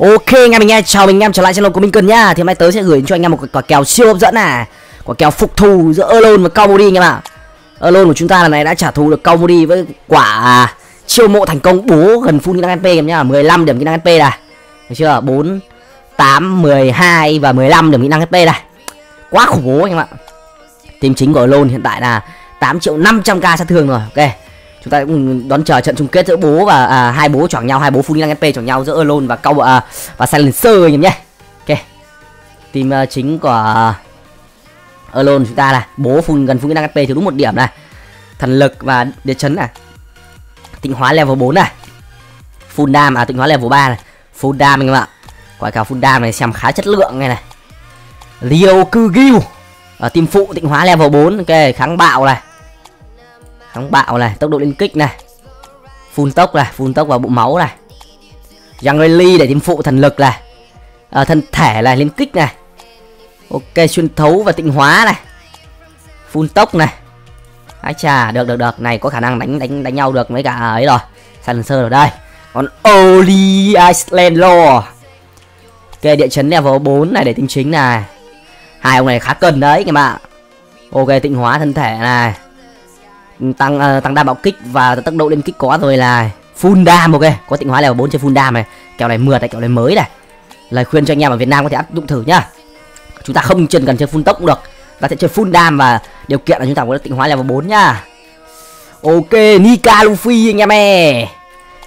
Ok, anh em mình nghe. Chào mình anh em trở lại channel của mình cần nhá Thì hôm nay tớ sẽ gửi cho anh em một quả kèo siêu hấp dẫn à Quả kèo phục thù giữa Erlon và Comody anh em ạ. Erlon của chúng ta lần này đã trả thù được Comody với quả chiêu mộ thành công bố gần full kỹ năng HP em nhá. 15 điểm kỹ năng HP này Được chưa? 4 8 12 và 15 điểm kỹ năng HP này Quá khủng bố anh em ạ. Team chính của Erlon hiện tại là 8 triệu 500k sát thương rồi. Ok chúng ta cũng đón chờ trận chung kết giữa bố và à, hai bố chọn nhau hai bố full năng HP chọn nhau giữa Erlon và cao à, và Silencer anh em nhé ok. Team uh, chính của uh, chúng ta là bố full gần full năng HP thiếu đúng một điểm này. Thần lực và địa chấn này. Tịnh hóa level 4 này. Full dam à tịnh hóa level 3 này. Full dam anh em ạ. Quả cào full dam này xem khá chất lượng này này. Leo Kugil ở team phụ tịnh hóa level 4 ok kháng bạo này kháng bạo này tốc độ liên kích này. Phun tốc này phun tốc vào bụng máu này. Young để thêm phụ thần lực này. À, thân thể này liên kích này. Ok xuyên thấu và tịnh hóa này. Phun tốc này. Ái chà được được được. Này có khả năng đánh đánh đánh nhau được với cả ấy rồi. Silencer ở đây. Còn Oli Iceland Law. Ok địa chấn level 4 này để tính chính này. Hai ông này khá cần đấy các bạn. Ok tịnh hóa thân thể này tăng uh, tăng đam bạo kích và tốc độ lên kích có rồi là full đam ok? Có tịnh hóa level 4 trên full đam này. Kèo này mượt này kèo này mới này. Lời khuyên cho anh em ở Việt Nam có thể áp dụng thử nhá. Chúng ta không cần cần chơi full tốc cũng được. Ta sẽ chơi full đam và điều kiện là chúng ta có tịnh hóa level 4 nhá. Ok Nika Luffy anh em ơi.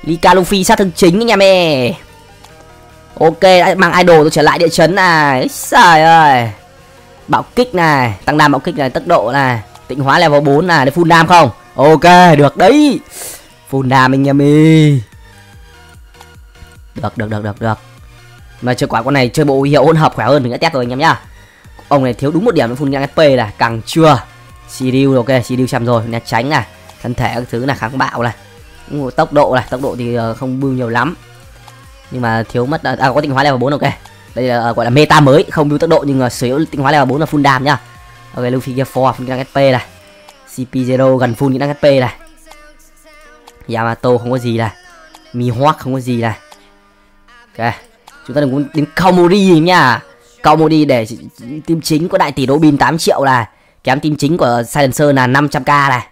Nika Luffy sát thương chính anh em ơi. Ok mang idol tôi trở lại địa chấn này. Trời ơi. Bạo kích này tăng đam bạo kích này tốc độ này tịnh hóa level 4 là để full đam không? Ok, được đấy. Full đam anh em ơi. Được được được được được. Mà chơi quả con này chơi bộ hiệu hỗn hợp khỏe hơn mình đã test rồi anh em nhá. Ông này thiếu đúng một điểm nó full ngang sp này, càng chưa. Sidiu ok Sidiu xem rồi, né tránh này. Thân thể các thứ là kháng bạo này. Tốc độ này, tốc độ thì ờ, không bưu nhiều lắm. Nhưng mà thiếu mất à, à có tịnh hóa level 4 ok. Đây là ờ, gọi là meta mới, không bưu tốc độ nhưng mà sở hữu tịnh hóa level 4 là full đam nhá ok luffy gear 4 phân kỹ năng sp này. Cp 0 gần full kỹ năng sp này. Yamato không có gì này. Mihawk không có gì này. Ok, chúng ta đừng muốn đến komori nhá. Komori để team chính có đại tỷ đô bin 8 triệu là kém team chính của Silencer là 500k này.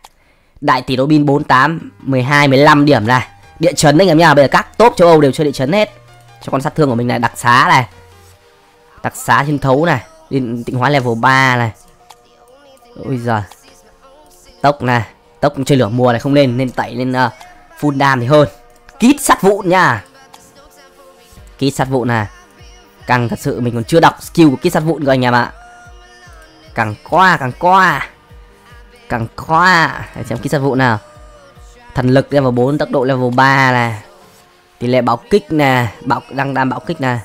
Đại tỷ đô bin 48 12 15 điểm này. Địa chấn anh em nhá. Bây giờ các top châu Âu đều chơi địa chấn hết. Cho con sát thương của mình này, đặc xá này. Đặc xá trên thấu này. Định tịnh hóa level 3 này ui giời. Tốc này tốc chơi lửa mùa này không nên nên tẩy lên uh, full đam thì hơn. Kít sát vụn nha. Kít sát vụn này càng thật sự mình còn chưa đọc skill của kít sát vụn cơ anh em ạ. Càng qua càng qua. Càng qua. Để xem kít sát vụn nào. Thần lực level 4 tốc độ level 3 này tỷ lệ bạo kích nè. Bạo đang đam bạo kích nè.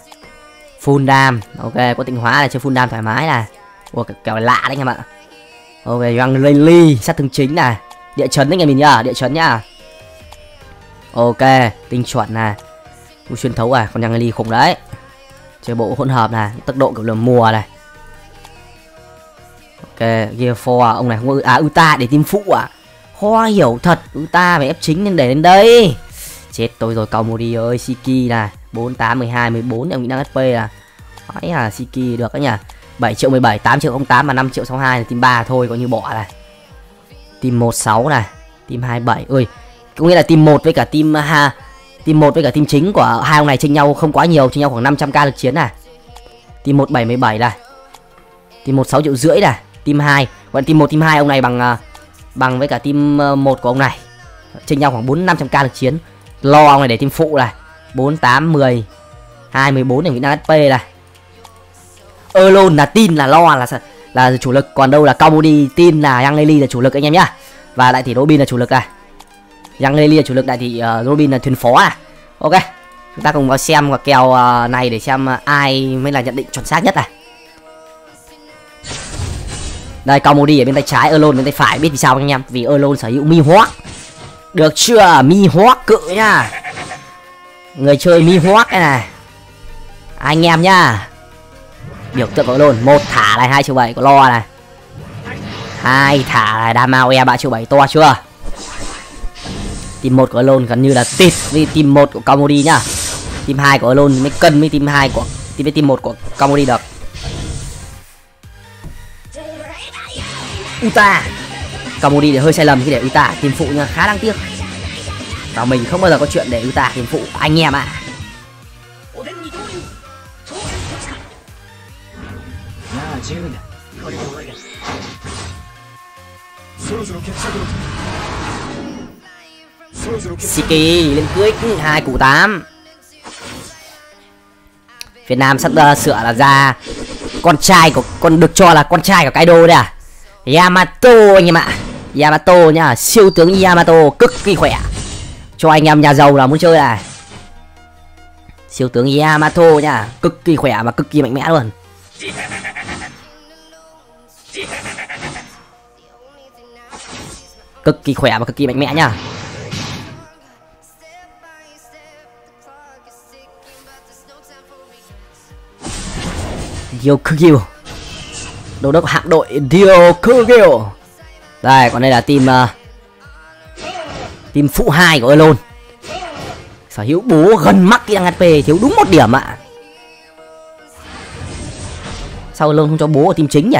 Full đam. Ok có tịnh hóa này chơi full đam thoải mái này ủa kiểu lạ đấy anh em ạ ok young ly sát thương chính này. Địa chấn đấy nghe mình nhá địa chấn nhá. Ok tinh chuẩn này. Vũ xuyên thấu à con young ly khủng đấy. Chơi bộ hỗn hợp này tốc độ kiểu lửa mùa này. Ok gear 4 à, ông này không có à uta để team phụ à. Khó hiểu thật uta phải ép chính nên để lên đây. Chết tôi rồi cầu một đi ơi siki này. Bốn tám mười hai mười bốn em nghĩ đang sp là ấy à siki được đấy nhỉ. 7 triệu 17 8 triệu 08 và 5 triệu 62 là team 3 thôi, coi như bỏ này. Team 16 này, team 27 ơi có nghĩa là team 1 với cả team ha, team 1 với cả team chính của hai ông này chênh nhau không quá nhiều, chênh nhau khoảng 500k lực chiến này. Team 1717 này, team 16 triệu rưỡi này, team 2 còn team 1 team 2 ông này bằng à, bằng với cả team ờ, 1 của ông này. Chênh nhau khoảng 4 500k lực chiến. Lo ông này để team phụ này. 48 10 2 14 để kỹ năng SP này. Erlon là tin là lo là là chủ lực còn đâu là Comedy tin là Yang Lely là chủ lực anh em nhá. Và đại tỷ Robin là chủ lực à. Yang Lely là chủ lực đại tỷ uh, Robin là thuyền phó à. Ok chúng ta cùng vào xem và kèo uh, này để xem uh, ai mới là nhận định chuẩn xác nhất này đây Comedy ở bên tay trái Erlon bên tay phải biết vì sao anh em? Vì Erlon sở hữu mi hoác được chưa? Mi hoác cự nhá. Người chơi mi hoác này. Anh em nhá biểu tượng của luôn. Một thả này, hai triệu bảy, có lo này. Hai thả này, đam mao e ba triệu bảy, to chưa? Team một của lôn gần như là tịt vì team một của comedy nhá. Team hai của luôn mới cân với team hai của team với team một của Comedy được. Uta. Comedy để hơi sai lầm khi để Uta team phụ nhưng khá đáng tiếc. Và mình không bao giờ có chuyện để Uta team phụ. Anh em ạ. à. 十分だこれで終わりだそろそろ決着だそろそろ決着 Siki lên cưới hai củ tám Việt Nam sắp uh, sửa là ra con trai của con được cho là con trai của Kaido đây à Yamato anh em ạ Yamato nhá siêu tướng Yamato cực kỳ khỏe cho anh em nhà giàu là muốn chơi này siêu tướng Yamato nhá cực kỳ khỏe và cực kỳ mạnh mẽ luôn cực kỳ khỏe và cực kỳ mạnh mẽ nha. Ryokugyu Đô đốc hạng đội Ryokugyu Đây còn đây là team uh, Team phụ 2 của Elon. Sở hữu bố gần mắc kỹ năng HP thiếu đúng một điểm ạ. Sao Elon không cho bố ở team chính nhỉ?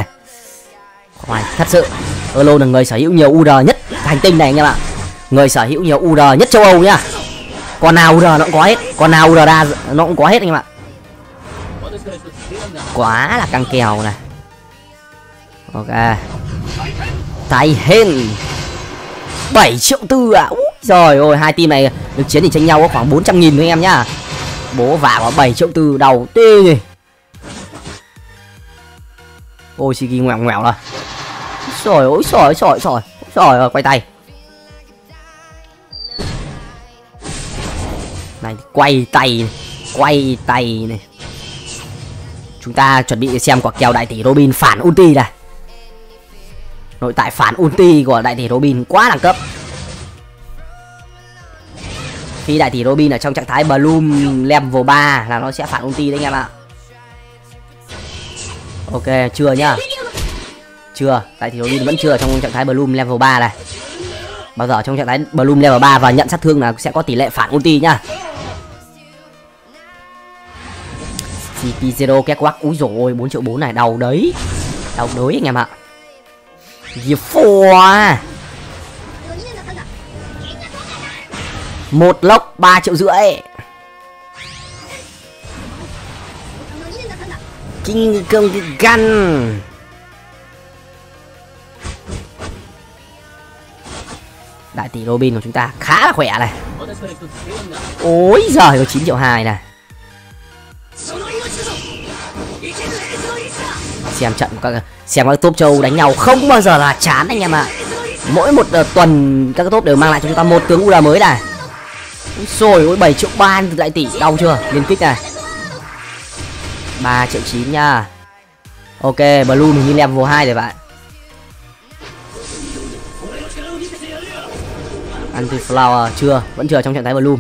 Khoai, thật sự. ELO là người sở hữu nhiều UR nhất hành tinh này anh em ạ. Người sở hữu nhiều UR nhất châu Âu nhá. Con nào UR nó cũng có hết. Con nào UR đa nó cũng có hết anh em ạ. Quá là căng kèo này. Ok. Tay hên. 7 triệu tư à Úi Rồi ôi hai team này được chiến thì tranh nhau có khoảng 400 nghìn anh em nhá. Bố vả vào 7 triệu tư đầu tê nhỉ. Ôi Shiki ngoẹo ngoẹo rồi. Rồi ôi sỏi sỏi sỏi Rồi quay tay. Này, quay tay này. Quay tay này. Chúng ta chuẩn bị xem quả kèo đại tỷ Robin phản ulti này. Nội tại phản ulti của đại tỷ Robin quá đẳng cấp. Khi đại tỷ Robin ở trong trạng thái Bloom level 3 là nó sẽ phản ulti đấy anh em ạ. Ok, chưa nhá. Chưa, tại thì Odin vẫn chưa, trong trạng thái Bloom level 3 này. Bao giờ trong trạng thái Bloom level 3 và nhận sát thương là sẽ có tỷ lệ phản ulti nhá. CP0 quắc Úi dồi ôi 4 triệu 4 này, đau đấy. Đau đấy anh em ạ. Gì phùa à. một lốc 3 triệu rưỡi. Kinh công gan đại tỷ robin của chúng ta khá là khỏe này. Ôi giời có 9 triệu hai này. Xem trận của các xem các top châu đánh nhau không bao giờ là chán anh em ạ. À. mỗi một uh, tuần các top đều mang lại cho chúng ta một tướng ura mới này. Rồi ôi bảy triệu ba từ đại tỷ đau chưa? Liên kích này. 3 triệu 9 nha. Ok blue mình đi level 2 rồi bạn anti flower chưa? Vẫn chưa trong trạng thái bloom.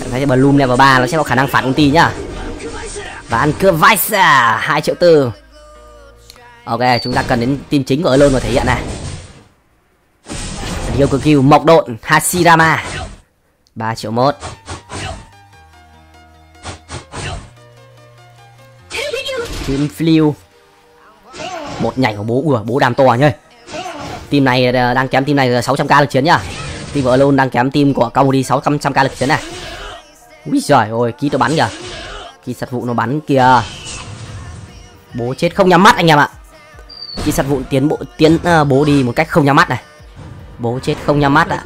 Trạng thái bloom level 3 nó sẽ có khả năng phản ulti nhá. Và ăn cướp Vice à, hai triệu tư. Ok, chúng ta cần đến team chính của Elon và thể hiện này. Ryokugyu Mộc Độn, Hashirama. 3 triệu 1 Team Flew. Một nhảy của bố, ủa, bố đam to nhơi team này ờ, đang kém team này ờ, 600k lực chiến nhá. Team của alone đang kém team của Comedy 600k lực chiến này. Ui giời ơi ký tôi bắn kìa. Khi sạt vụ nó bắn kìa. Bố chết không nhắm mắt anh em ạ. Khi sạt vụ tiến bộ tiến uh, bố đi một cách không nhắm mắt này. Bố chết không nhắm mắt ạ.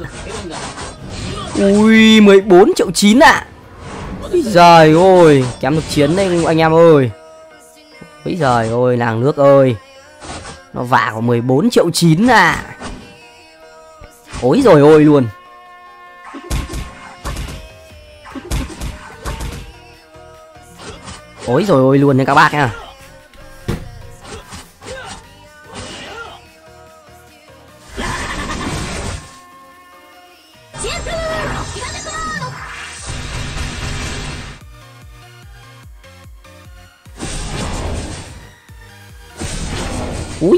Ui 14 triệu 9 ạ. Úi giời ơi kém được chiến đây anh em ơi. Úi giời ơi làng nước ơi. Nó vả của 14 triệu 9 à Ôi rồi ôi luôn. Ôi rồi ôi luôn nha các bác nha.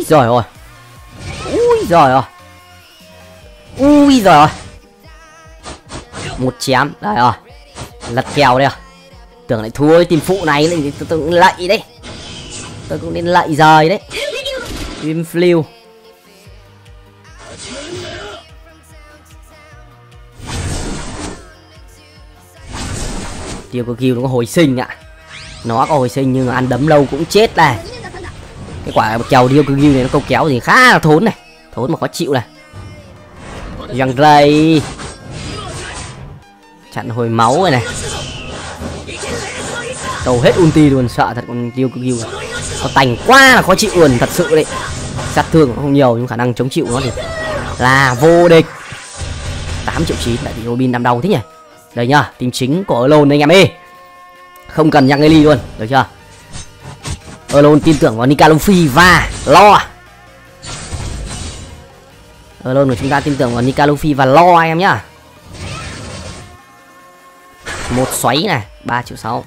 Úi giời ơi. Ui giời ơi. Ui giời ơi. Một chém Đây rồi lật kèo đây à. Tưởng lại thua tìm phụ này lại tôi, tôi cũng lạy đấy. Tôi cũng nên lạy rời đấy. Tim flew. Tiêu của kill nó có hồi sinh ạ. Nó có hồi sinh nhưng mà ăn đấm lâu cũng chết này cái quả kèo điêu cứ này nó câu kéo thì khá là thốn này. Thốn mà khó chịu này. Răng ray chặn hồi máu rồi này. Đầu hết ulti luôn, sợ thật con điêu cứ kill nó tành quá là khó chịu luôn, thật sự đấy. Sát thương không nhiều, nhưng khả năng chống chịu nó thì là vô địch. 8 triệu chín lại vì Robin nằm đầu thế nhỉ? Đây nhá, team chính của Alone anh em ơi. Không cần nhắc Eli luôn, được chưa? Alone tin tưởng vào Nika Luffy và lo. Alone của chúng ta tin tưởng vào Nika Luffy và lo, anh em nhá. Một xoáy này 3 triệu 6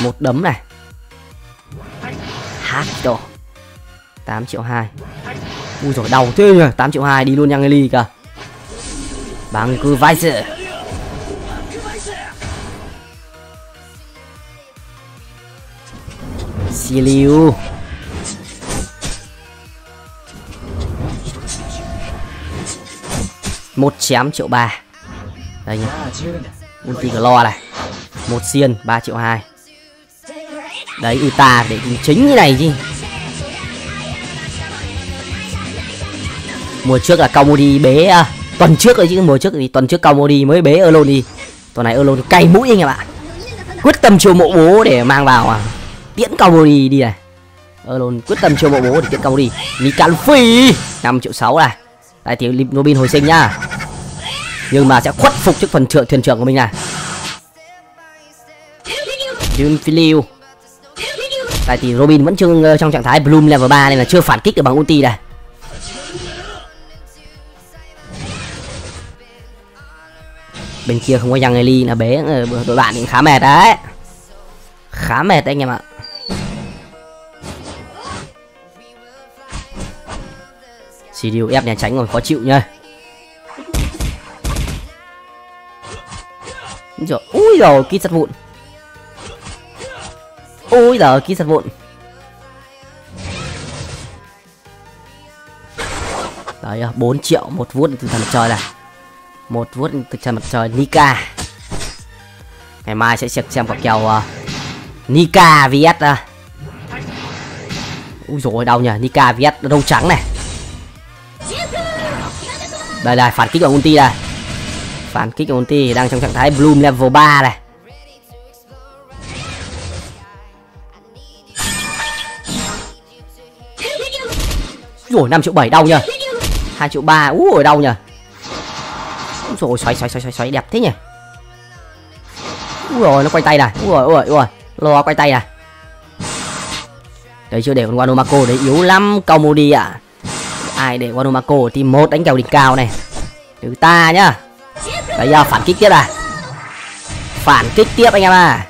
một đấm này. Hacto 8 triệu 2 Ui rồi đau thế nhỉ? 8 triệu 2 đi luôn Yang ly kìa. Bằng cư Visor Si liu một chém triệu ba. Đây nhá. Ulti lo này. Một xiên 3 triệu hai. Đấy uta để chính như này chứ. Mùa trước là Kaumodi bế à, tuần trước rồi chứ mùa trước thì tuần trước Kaumodi mới bế Erlon đi. Tuần này Erlon cay mũi anh em ạ. Quyết tâm chiều mộ bố để mang vào à tiễn Kaumori đi này. Erlon quyết tâm chiêu bộ bố để tiễn Kaumori can phi 5 triệu 6 này. Đây thì Robin hồi sinh nhá. Nhưng mà sẽ khuất phục trước phần trưởng thuyền trưởng của mình này. Jun Filiu Tại thì Robin vẫn chưa ờ, trong trạng thái Bloom level 3 nên là chưa phản kích được bằng ulti này. Bên kia không có Yang Eli là bế ờ, đội bạn thì khá mệt đấy. Khá mệt đấy anh em ạ. CDU ép nhà tránh rồi khó chịu nha rồi ui rồi kít sắt vụn. Úi giờ kít sắt vụn. Đấy 4 triệu một vuốt từ thần mặt trời này. Một vuốt từ thằng mặt trời Nika. Ngày mai sẽ xem xem quả kèo uh, Nika vs uh, ui rồi đau nhỉ Nika vs đâu trắng này đây đây, phản kích của ulti đây. Phản kích của ulti đang trong trạng thái bloom level 3 này. Rồi 5 triệu 7 đau nhờ. 2 triệu 3 úi rồi đau nhờ. Rồi xoáy xoáy xoáy xoáy xoáy, đẹp thế nhỉ. Úi rồi nó quay tay này. Úi rồi úi rồi úi rồi lo, quay tay này. Đấy chưa để con Wanomako đấy yếu lắm Kaumodi ạ à ai để Wanomako team một đánh kèo đỉnh cao này. Từ ta nhá. Bây giờ phản kích tiếp à. Phản kích tiếp anh em à.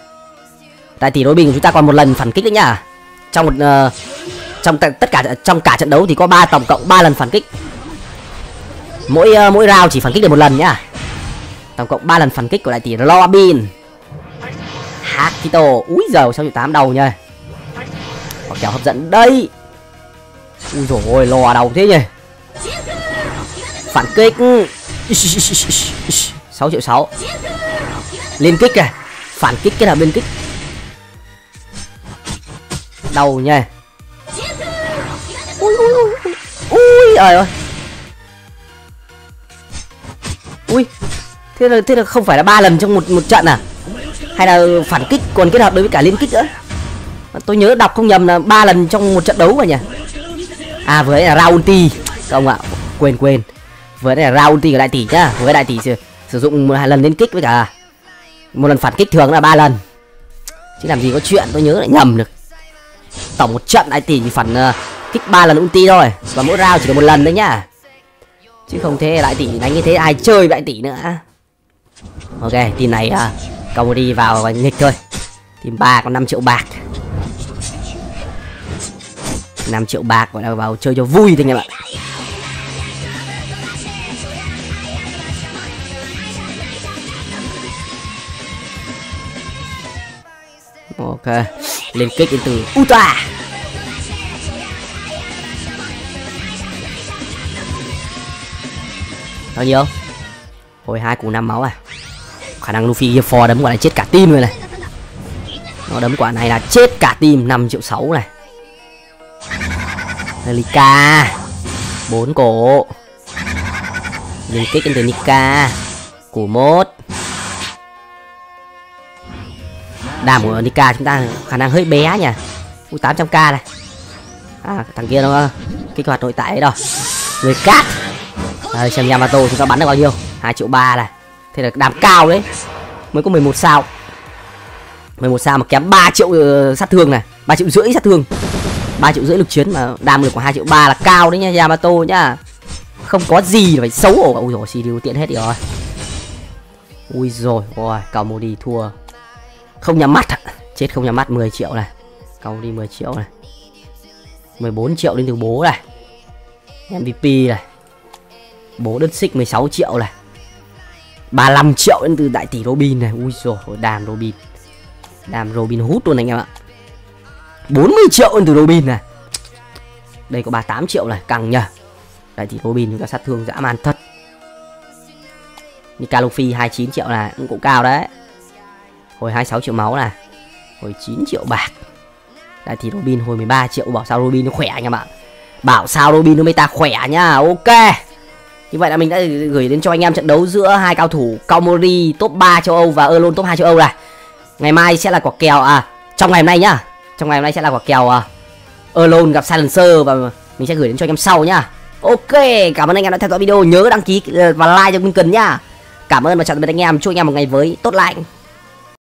Tại tỷ đối bình của chúng ta còn một lần phản kích nữa nhá. Trong một uh, trong tất cả trong cả trận đấu thì có ba tổng cộng 3 lần phản kích. Mỗi uh, mỗi round chỉ phản kích được một lần nhá. Tổng cộng 3 lần phản kích của đại tỷ Robin. Hakito. Úi giờ 6 tám đầu nha có kèo hấp dẫn. Đây ui dồi ôi, lò đầu thế nhỉ? Phản kích. 6 triệu 6 liên kích kìa. Phản kích cái là bên kích? Đầu nha ui ui ui ui ơi ơi. Ui, thế là thế là không phải là ba lần trong một một trận à? Hay là phản kích còn kết hợp đối với cả liên kích nữa? Tôi nhớ đọc không nhầm là ba lần trong một trận đấu mà nhỉ? À với là ra ulti không ạ quên quên. Với đấy là ra ulti của đại tỷ nhá. Với đại tỷ sử, sử dụng một lần liên kích với cả một lần phản kích thường là ba lần. Chứ làm gì có chuyện tôi nhớ lại nhầm được. Tổng một trận đại tỷ thì phản uh, ờ, kích ba lần ulti thôi. Và mỗi round chỉ được một lần đấy nhá. Chứ không thế đại tỷ đánh như thế ai chơi đại tỷ nữa. Ok team này ờ, uh, công đi vào nghịch thôi. Team ba còn 5 triệu bạc. 5 triệu bạc gọi là vào chơi cho vui thôi anh em ạ ok, lên kích đến từ Uta bao nhiêu? Hồi hai cú năm máu à? Khả năng Luffy kia phò đấm quả này chết cả tim rồi này. Nó đấm quả này là chết cả tim 5 triệu 6 này. Nika bốn cổ. Liên kích đến từ Nika củ mốt. Đàm của Nika chúng ta khả năng hơi bé nhỉ? U 800 k này. À thằng kia nó kích hoạt nội tại đấy rồi người cát. Đây, xem Yamato chúng ta bắn được bao nhiêu? 2 triệu ba này. Thế là đàm cao đấy. Mới có 11 sao. 11 sao mà kém 3 triệu uh, sát thương này. 3 triệu rưỡi sát thương. 3 triệu rưỡi lực chiến mà đam được của 2 triệu 3 là cao đấy nha Yamato nhá. Không có gì phải xấu ổ ui rồi CD tiện hết đi rồi. Ui rồi ôi cao đi thua. Không nhắm mắt chết không nhắm mắt 10 triệu này. Cao đi 10 triệu này. 14 triệu đến từ bố này. MVP này. Bố đất xích 16 triệu này. 35 triệu đến từ đại tỷ Robin này. Ui rồi đàm Robin làm Robin hút luôn anh em ạ. 40 triệu từ Robin này. Đây có 38 triệu này căng nhờ. Đấy thì Robin chúng ta sát thương dã man thật. Như Luffy 29 triệu này cũng, cũng cao đấy. Hồi 26 triệu máu này hồi 9 triệu bạc. Đấy thì Robin hồi 13 triệu bảo sao Robin nó khỏe anh em ạ? Bảo sao Robin nó mới ta khỏe nhá ok. Như vậy là mình đã gửi đến cho anh em trận đấu giữa hai cao thủ Kaomori top 3 châu Âu và Erlon top 2 châu Âu này. Ngày mai sẽ là quả kèo à trong ngày hôm nay nhá. Trong ngày hôm nay sẽ là quả kèo à, Erlon gặp Silencer và mình sẽ gửi đến cho anh em sau nhá. Ok, cảm ơn anh em đã theo dõi video, nhớ đăng ký ờ, và like cho mình cần nhá. Cảm ơn và chào tạm biệt anh em, chúc anh em một ngày với tốt lành.